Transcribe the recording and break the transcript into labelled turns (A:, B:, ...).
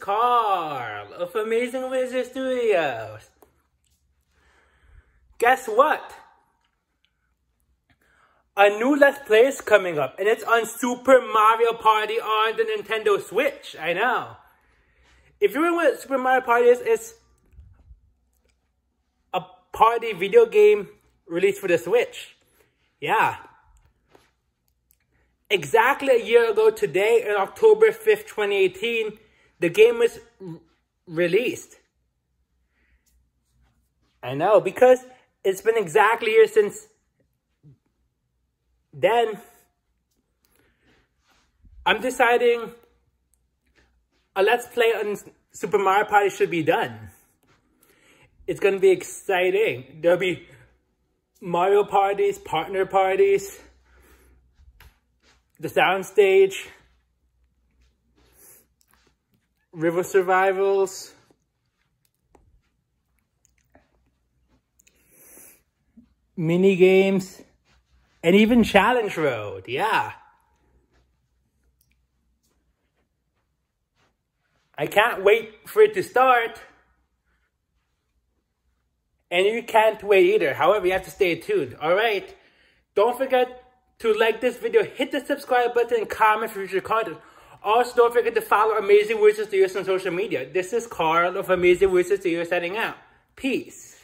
A: Karl of Amazing Wizard Studios. Guess what? A new Let's Play is coming up, and it's on Super Mario Party on the Nintendo Switch. I know. If you're wondering what Super Mario Party is, it's a party video game released for the Switch. Yeah. Exactly a year ago today, on October 5th, 2018, the game was released. I know, because it's been exactly a year since then. I'm deciding a Let's Play on Super Mario Party should be done. It's going to be exciting. There'll be Mario parties, partner parties, the soundstage, river survivals, mini games, and even challenge road. Yeah. I can't wait for it to start. And you can't wait either. However, you have to stay tuned. Alright? Don't forget to like this video, hit the subscribe button, and comment for future content. Also, don't forget to follow Amazing Wizard Studios on social media. This is Karl of Amazing Wizard Studios setting out. Peace.